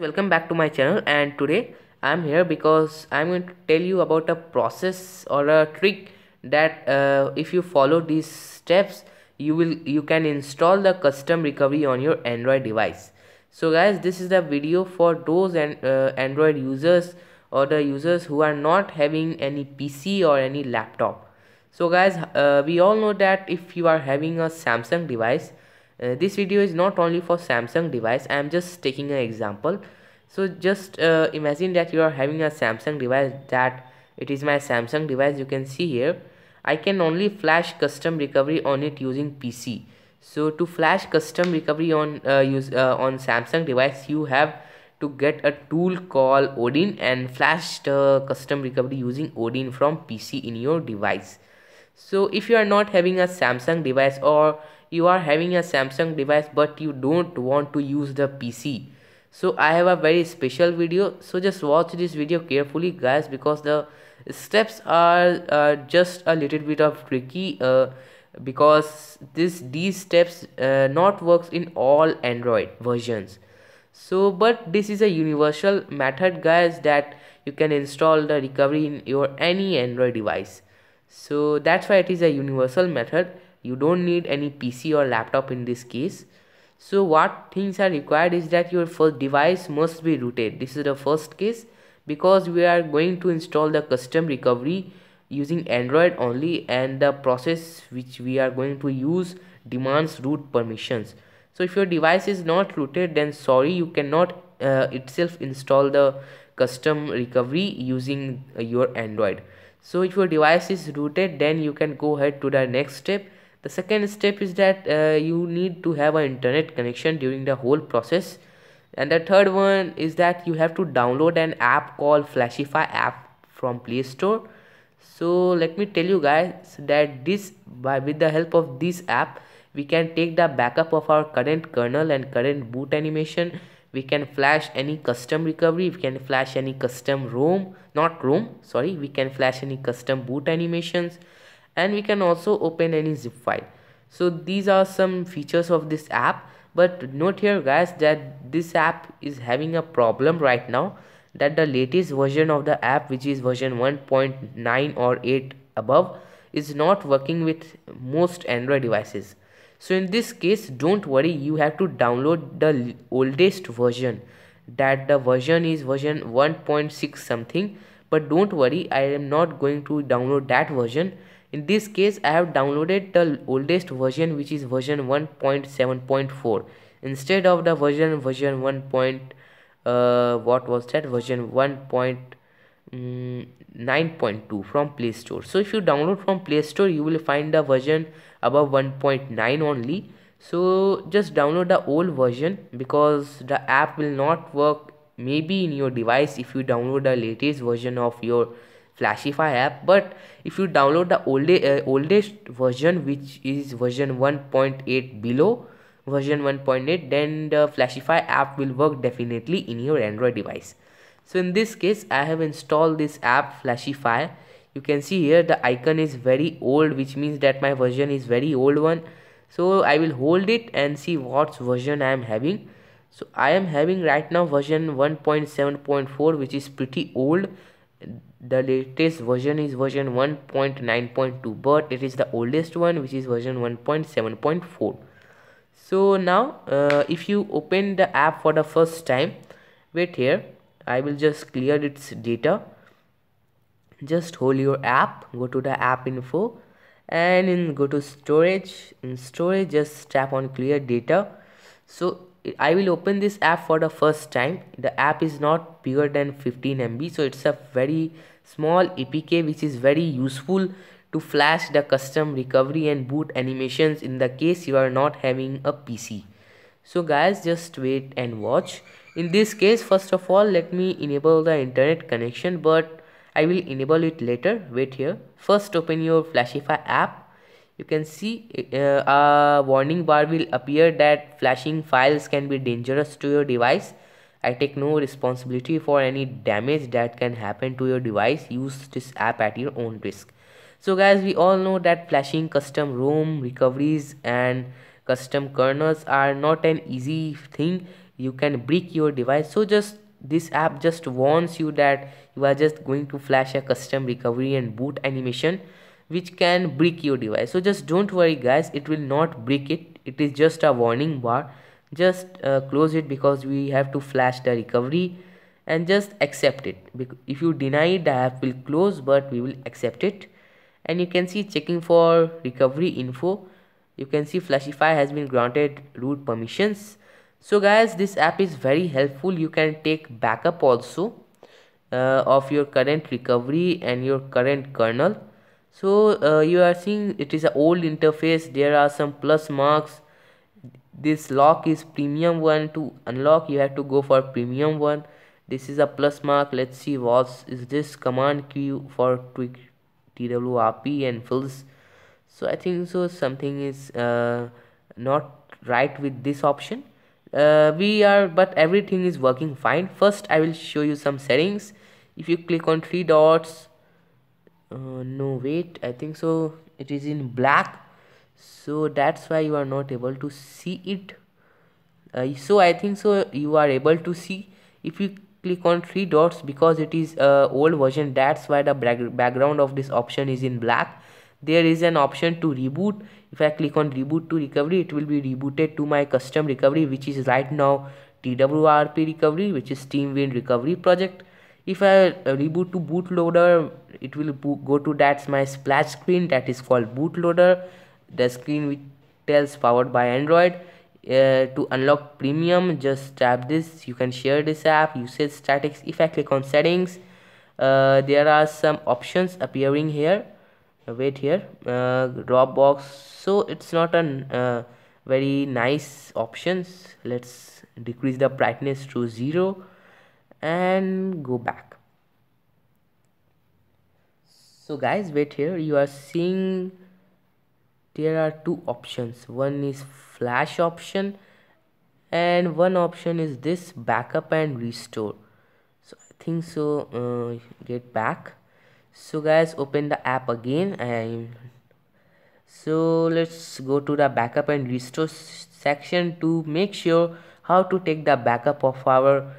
welcome back to my channel and today i'm here because i'm going to tell you about a process or a trick that uh, if you follow these steps you will you can install the custom recovery on your android device. So guys this is the video for those and uh, android users or the users who are not having any pc or any laptop. So guys uh, we all know that if you are having a samsung device uh, this video is not only for samsung device i am just taking an example. So just uh, imagine that you are having a samsung device that it is my samsung device you can see here. I can only flash custom recovery on it using pc so to flash custom recovery on uh, use uh, on samsung device you have to get a tool called odin and flash the custom recovery using odin from pc in your device. So if you are not having a samsung device or you are having a samsung device but you don't want to use the pc so i have a very special video. So just watch this video carefully guys because the steps are uh, just a little bit of tricky uh, because this these steps uh, not works in all android versions. So but this is a universal method guys that you can install the recovery in your any android device. So that's why it is a universal method you don't need any pc or laptop in this case. So what things are required is that your first device must be rooted. This is the first case. Because we are going to install the custom recovery using android only and the process which we are going to use demands root permissions. So if your device is not rooted then sorry you cannot uh, itself install the custom recovery using uh, your android. So if your device is rooted then you can go ahead to the next step the second step is that uh, you need to have an internet connection during the whole process. And the third one is that you have to download an app called flashify app from play store. So let me tell you guys that this by with the help of this app we can take the backup of our current kernel and current boot animation. We can flash any custom recovery. We can flash any custom rom not rom sorry. We can flash any custom boot animations and we can also open any zip file. So these are some features of this app. But note here guys that this app is having a problem right now that the latest version of the app which is version 1.9 or 8 above is not working with most android devices. So in this case don't worry you have to download the oldest version. That the version is version 1.6 something. But don't worry i am not going to download that version in this case i have downloaded the oldest version which is version 1.7.4 instead of the version version 1. Uh, what was that? Version 1.9.2 from play store. So if you download from play store you will find the version above 1.9 only. So just download the old version because the app will not work maybe in your device if you download the latest version of your flashify app but if you download the old, uh, oldest version which is version 1.8 below version 1.8 then the flashify app will work definitely in your android device. So in this case i have installed this app flashify you can see here the icon is very old which means that my version is very old one. So i will hold it and see what version i am having. So i am having right now version 1.7.4 which is pretty old the latest version is version 1.9.2 but it is the oldest one which is version 1.7.4 so now uh, if you open the app for the first time wait here. I will just clear its data. Just hold your app go to the app info and in go to storage. In storage just tap on clear data. So I will open this app for the first time. The app is not bigger than 15 MB. So it's a very small APK which is very useful to flash the custom recovery and boot animations in the case you are not having a PC. So guys just wait and watch. In this case first of all let me enable the internet connection but I will enable it later. Wait here. First open your Flashify app you can see uh, a warning bar will appear that flashing files can be dangerous to your device. I take no responsibility for any damage that can happen to your device. Use this app at your own risk. So guys we all know that flashing custom rom recoveries and custom kernels are not an easy thing. You can brick your device. So just this app just warns you that you are just going to flash a custom recovery and boot animation which can brick your device. So just don't worry guys. It will not brick it. It is just a warning bar. Just uh, close it because we have to flash the recovery and just accept it. If you deny it the app will close but we will accept it. And you can see checking for recovery info. You can see flashify has been granted root permissions. So guys this app is very helpful. You can take backup also uh, of your current recovery and your current kernel so uh, you are seeing it is an old interface. There are some plus marks. This lock is premium one. To unlock you have to go for premium one. This is a plus mark. Let's see what is this command q for tweak twrp and Philz so i think so something is uh, not right with this option. Uh, we are but everything is working fine. First i will show you some settings. If you click on three dots uh, no wait i think so it is in black. So that's why you are not able to see it. Uh, so i think so you are able to see. If you click on three dots because it is uh, old version that's why the background of this option is in black. There is an option to reboot. If i click on reboot to recovery it will be rebooted to my custom recovery which is right now twrp recovery which is TeamWin recovery project if i uh, reboot to bootloader it will go to that's my splash screen that is called bootloader. The screen which tells powered by android. Uh, to unlock premium just tap this. You can share this app usage statics. If i click on settings uh, there are some options appearing here. Wait here. Uh, dropbox. So it's not a uh, very nice options. Let's decrease the brightness to zero and go back. So guys wait here. You are seeing there are two options. One is flash option and one option is this backup and restore. So i think so uh, get back. So guys open the app again and so let's go to the backup and restore section to make sure how to take the backup of our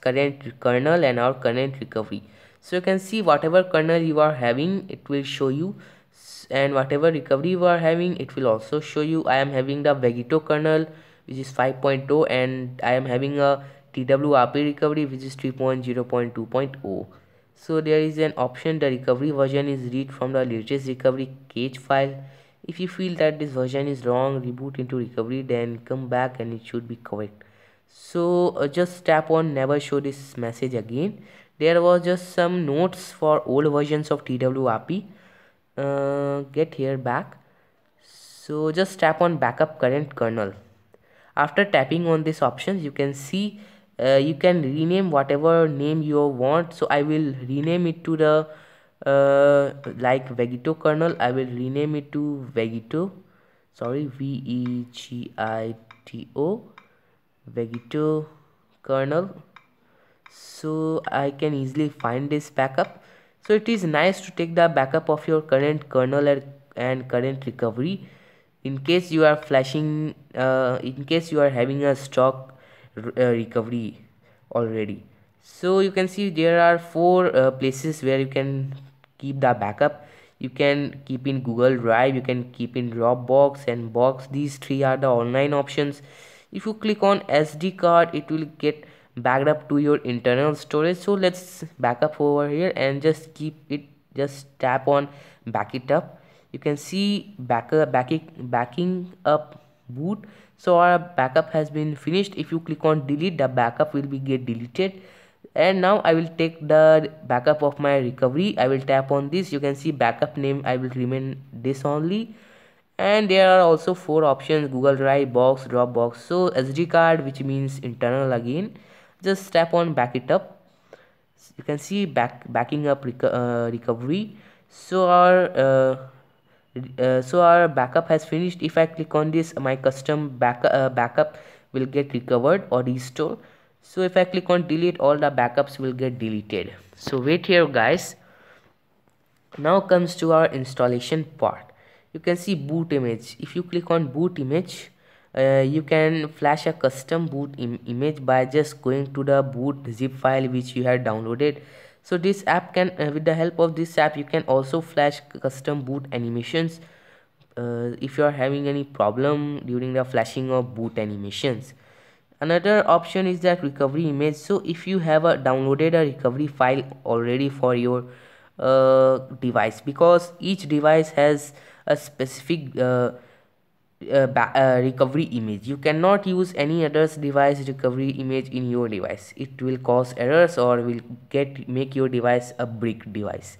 current kernel and our current recovery. So you can see whatever kernel you are having it will show you. And whatever recovery you are having it will also show you. I am having the vegito kernel which is 5.0 and i am having a twrp recovery which is 3.0.2.0 so there is an option the recovery version is read from the latest recovery cache file. If you feel that this version is wrong reboot into recovery then come back and it should be correct so uh, just tap on never show this message again. There was just some notes for old versions of twrp uh, get here back. So just tap on backup current kernel. After tapping on these options you can see uh, you can rename whatever name you want. So i will rename it to the uh, like vegito kernel. I will rename it to vegito. Sorry v e g i t o vegito kernel. So i can easily find this backup. So it is nice to take the backup of your current kernel and current recovery. In case you are flashing uh, in case you are having a stock uh, recovery already. So you can see there are four uh, places where you can keep the backup. You can keep in google drive you can keep in dropbox and box. These three are the online options if you click on sd card it will get backed up to your internal storage. So let's back up over here and just keep it just tap on back it up. You can see back uh, backing backing up boot. So our backup has been finished. If you click on delete the backup will be get deleted. And now i will take the backup of my recovery. I will tap on this. You can see backup name i will remain this only and there are also four options google drive box dropbox. So sd card which means internal again just tap on back it up. You can see back backing up reco uh, recovery. So our uh, uh, so our backup has finished. If i click on this my custom back, uh, backup will get recovered or restored. So if i click on delete all the backups will get deleted. So wait here guys. Now comes to our installation part you can see boot image. If you click on boot image uh, you can flash a custom boot Im image by just going to the boot zip file which you had downloaded. So this app can uh, with the help of this app you can also flash custom boot animations uh, if you are having any problem during the flashing of boot animations. Another option is that recovery image. So if you have a downloaded a recovery file already for your uh, device because each device has a specific uh, uh, uh, recovery image. You cannot use any others device recovery image in your device. It will cause errors or will get make your device a brick device.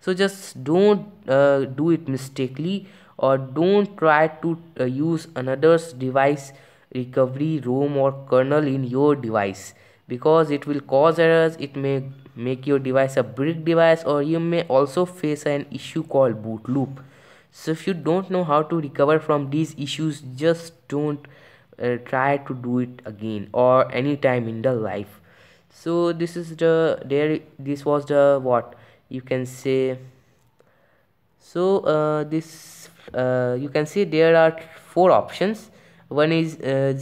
So just don't uh, do it mistakenly or don't try to uh, use another's device recovery ROM or kernel in your device because it will cause errors. It may make your device a brick device or you may also face an issue called boot loop so if you don't know how to recover from these issues just don't uh, try to do it again or anytime in the life. So this is the there this was the what you can say. So uh, this uh, you can see there are four options. One is uh,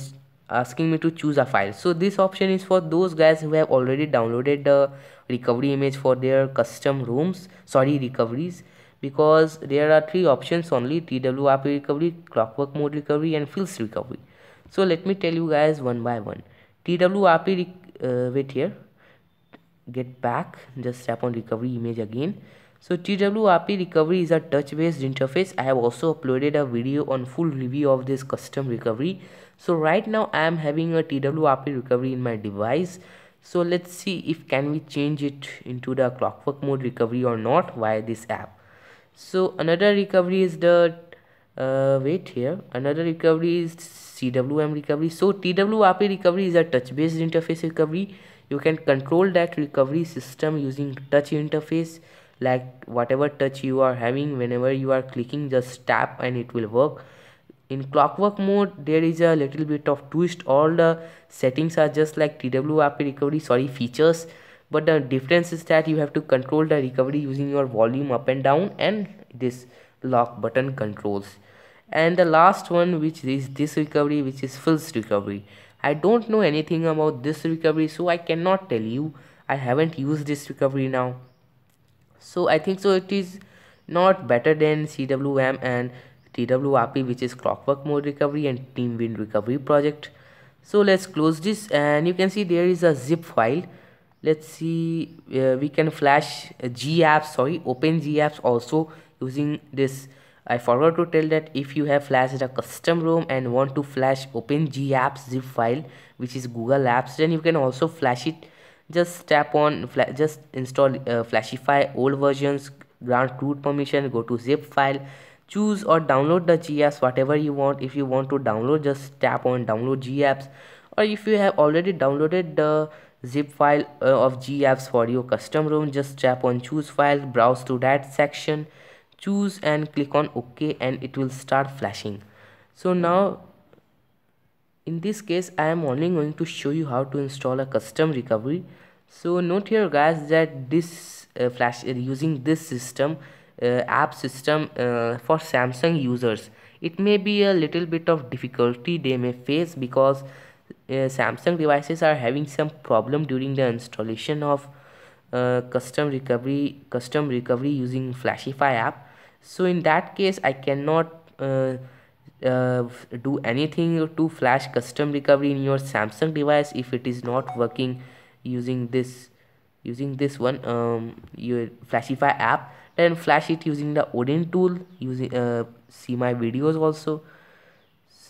asking me to choose a file. So this option is for those guys who have already downloaded the recovery image for their custom roms sorry recoveries because there are three options only TWRP recovery, ClockworkMod recovery and Philz recovery. So let me tell you guys one by one. TWRP, uh, wait here, get back, just tap on recovery image again. So TWRP recovery is a touch based interface. I have also uploaded a video on full review of this custom recovery. So right now I am having a TWRP recovery in my device. So let's see if can we change it into the ClockworkMod recovery or not via this app so another recovery is the uh, wait here. Another recovery is CWM recovery. So TWRP recovery is a touch based interface recovery. You can control that recovery system using touch interface. Like whatever touch you are having whenever you are clicking just tap and it will work. In ClockworkMod there is a little bit of twist. All the settings are just like TWRP recovery. Sorry features but the difference is that you have to control the recovery using your volume up and down and this lock button controls. And the last one which is this recovery which is Philz recovery. I don't know anything about this recovery so i cannot tell you. I haven't used this recovery now. So i think so it is not better than cwm and twrp which is ClockworkMod recovery and TeamWin recovery project. So let's close this and you can see there is a zip file let's see uh, we can flash g apps sorry open g apps also using this. I forgot to tell that if you have flashed a custom ROM and want to flash open g apps zip file which is Google Apps then you can also flash it. Just tap on just install uh, flashify old versions grant root permission go to zip file choose or download the g apps whatever you want. If you want to download just tap on download g apps. Or if you have already downloaded the zip file uh, of gapps for your custom ROM just tap on choose file browse to that section choose and click on ok and it will start flashing. So now in this case i am only going to show you how to install a custom recovery. So note here guys that this uh, flash uh, using this system uh, app system uh, for samsung users it may be a little bit of difficulty they may face because uh, Samsung devices are having some problem during the installation of uh, custom recovery custom recovery using Flashify app. So in that case I cannot uh, uh, do anything to flash custom recovery in your Samsung device if it is not working using this using this one um, your Flashify app. Then flash it using the Odin tool using uh, see my videos also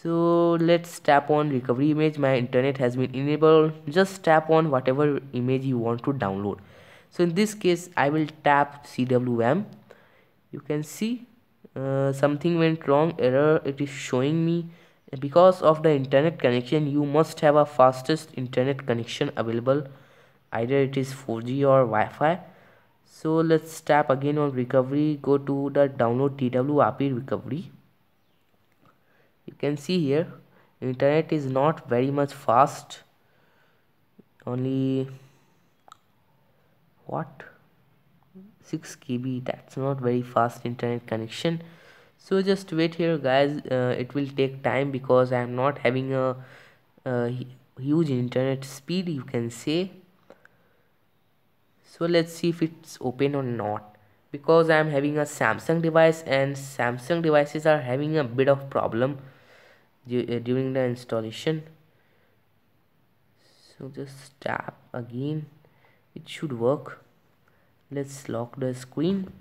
so let's tap on recovery image. My internet has been enabled. Just tap on whatever image you want to download. So in this case i will tap cwm you can see uh, something went wrong error it is showing me. Because of the internet connection you must have a fastest internet connection available. Either it is 4g or wi-fi. So let's tap again on recovery. Go to the download twrp recovery you can see here internet is not very much fast. Only what? 6 kb that's not very fast internet connection. So just wait here guys. Uh, it will take time because i'm not having a, a huge internet speed you can say. So let's see if it's open or not. Because i'm having a samsung device and samsung devices are having a bit of problem during the installation. So just tap again. It should work. Let's lock the screen.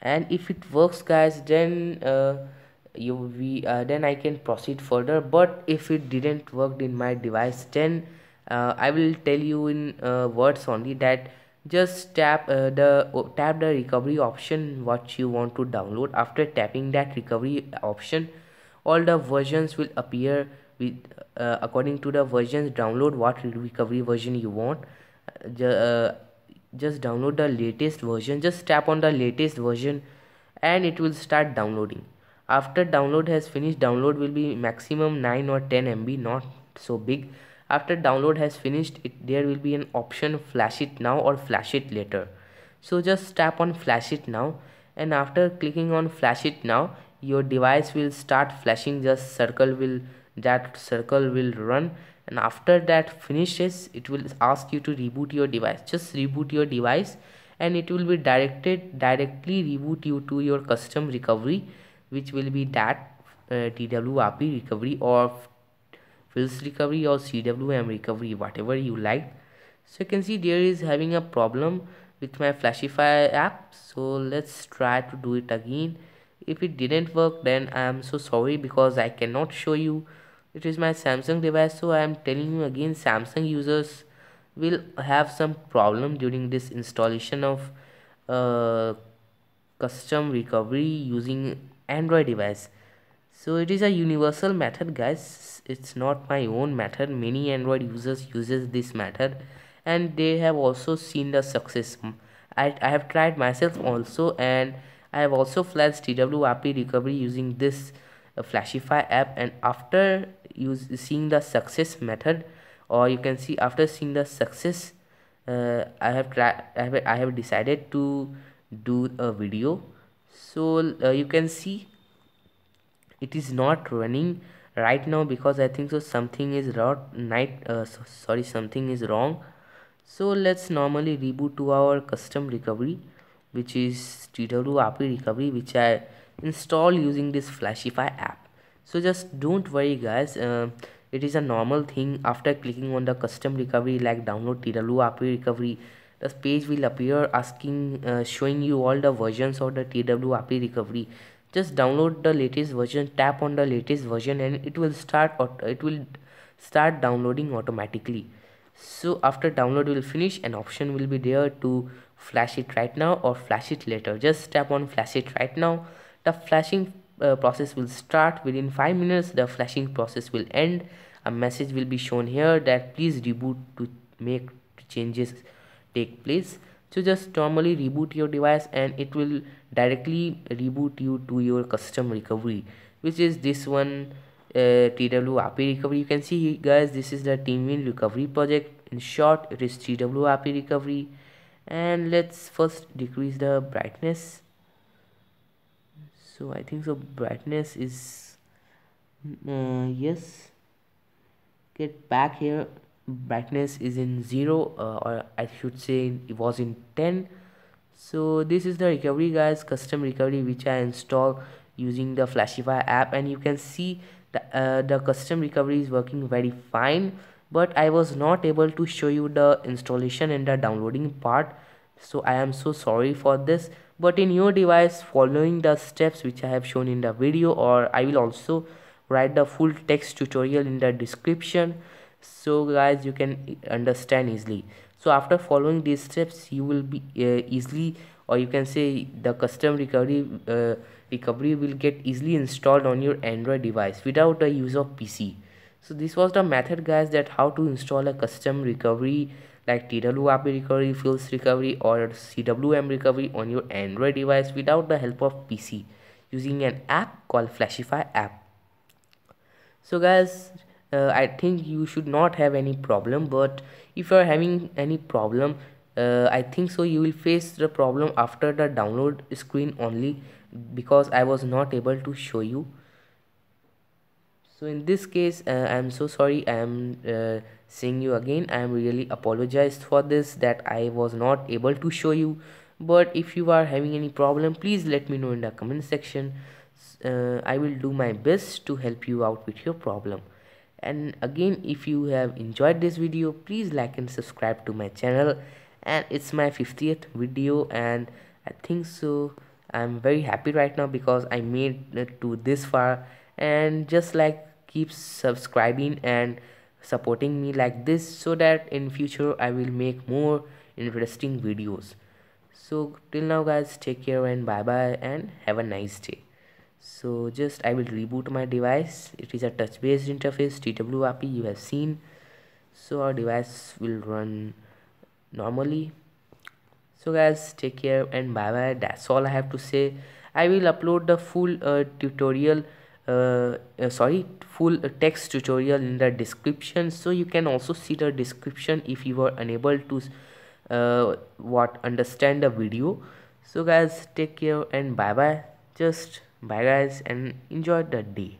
And if it works guys then uh, you we uh, then I can proceed further. But if it didn't work in my device then uh, I will tell you in uh, words only that just tap uh, the tap the recovery option what you want to download. After tapping that recovery option all the versions will appear with uh, according to the versions. Download what recovery version you want. Just download the latest version. Just tap on the latest version and it will start downloading. After download has finished download will be maximum 9 or 10 MB not so big. After download has finished it there will be an option flash it now or flash it later. So just tap on flash it now and after clicking on flash it now your device will start flashing just circle will that circle will run. And after that finishes it will ask you to reboot your device. Just reboot your device and it will be directed directly reboot you to your custom recovery which will be that uh, twrp recovery or Philz recovery or cwm recovery whatever you like. So you can see there is having a problem with my flashify app. So let's try to do it again if it didn't work then i am so sorry because i cannot show you. It is my samsung device so i am telling you again samsung users will have some problem during this installation of uh, custom recovery using android device. So it is a universal method guys. It's not my own method. Many android users uses this method and they have also seen the success. I, I have tried myself also and I have also flashed TWRP recovery using this uh, Flashify app and after use seeing the success method or you can see after seeing the success uh, I have tried I have, I have decided to do a video. So uh, you can see it is not running right now because I think so something is wrong night uh, so, sorry something is wrong. So let's normally reboot to our custom recovery which is TWRP recovery which I install using this Flashify app. So just don't worry guys. Uh, it is a normal thing. After clicking on the custom recovery like download twrp recovery the page will appear asking uh, showing you all the versions of the twrp recovery. Just download the latest version tap on the latest version and it will start it will start downloading automatically. So after download will finish an option will be there to flash it right now or flash it later. Just tap on flash it right now. The flashing uh, process will start. Within 5 minutes the flashing process will end. A message will be shown here that please reboot to make changes take place. So just normally reboot your device and it will directly reboot you to your custom recovery which is this one uh, TWRP recovery. You can see guys this is the TeamWin recovery project. In short it is TWRP recovery and let's first decrease the brightness. So I think so brightness is uh, yes. Get back here. Brightness is in 0 uh, or I should say it was in 10 so this is the recovery guys. Custom recovery which I install using the Flashify app. And you can see the, uh, the custom recovery is working very fine but I was not able to show you the installation and the downloading part. So I am so sorry for this. But in your device following the steps which I have shown in the video or I will also write the full text tutorial in the description. So guys you can understand easily. So after following these steps you will be uh, easily or you can say the custom recovery uh, recovery will get easily installed on your android device without the use of pc so this was the method guys that how to install a custom recovery like TWRP recovery, Philz recovery or CWM recovery on your Android device without the help of PC using an app called Flashify app. So guys, uh, I think you should not have any problem but if you are having any problem uh, I think so you will face the problem after the download screen only because I was not able to show you so in this case uh, I'm so sorry. I am uh, seeing you again. I am really apologized for this that I was not able to show you. But if you are having any problem please let me know in the comment section. Uh, I will do my best to help you out with your problem. And again if you have enjoyed this video please like and subscribe to my channel. And it's my 50th video and I think so. I'm very happy right now because I made it to this far and just like keep subscribing and supporting me like this so that in future I will make more interesting videos. So till now guys take care and bye bye and have a nice day. So just I will reboot my device. It is a touch based interface TWRP you have seen. So our device will run normally. So guys take care and bye bye that's all I have to say. I will upload the full uh, tutorial uh, uh, sorry full text tutorial in the description. So you can also see the description if you are unable to uh, what understand the video. So guys take care and bye bye just bye guys and enjoy the day